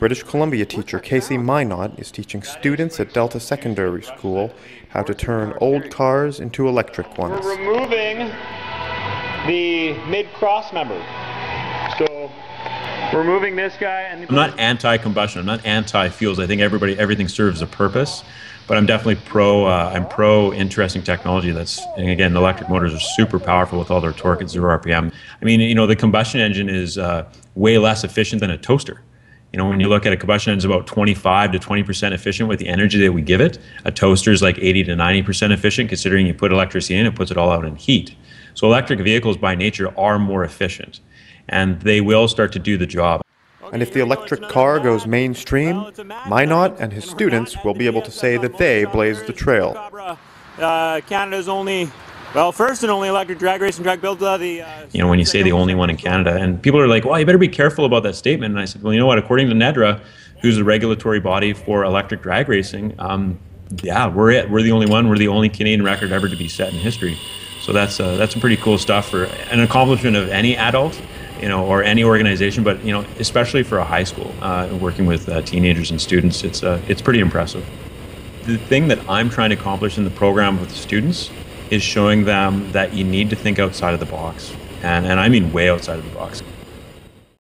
British Columbia teacher Casey Mynott is teaching students at Delta Secondary School how to turn old cars into electric ones. We're removing the mid-cross member. So we're moving this guy and I'm not anti-combustion. I'm not anti-fuels. I think everybody everything serves a purpose, but I'm definitely pro. Uh, I'm pro interesting technology. That's and again, electric motors are super powerful with all their torque at zero RPM. I mean, you know, the combustion engine is uh, way less efficient than a toaster. You know, when you look at a combustion engine, it's about 25 to 20% efficient with the energy that we give it. A toaster is like 80 to 90% efficient, considering you put electricity in, it puts it all out in heat. So electric vehicles by nature are more efficient, and they will start to do the job. And if the electric car goes mainstream, Mynott and his students will be able to say that they blazed the trail. Uh, Canada's only well, first and only electric drag racing track built uh, the. Uh, you know, when you say the only one in Canada, and people are like, "Well, you better be careful about that statement." And I said, "Well, you know what? According to NEDRA, who's the regulatory body for electric drag racing, um, yeah, we're it. We're the only one. We're the only Canadian record ever to be set in history. So that's uh, that's some pretty cool stuff for an accomplishment of any adult, you know, or any organization. But you know, especially for a high school, uh, working with uh, teenagers and students, it's uh, it's pretty impressive. The thing that I'm trying to accomplish in the program with the students is showing them that you need to think outside of the box. And, and I mean way outside of the box.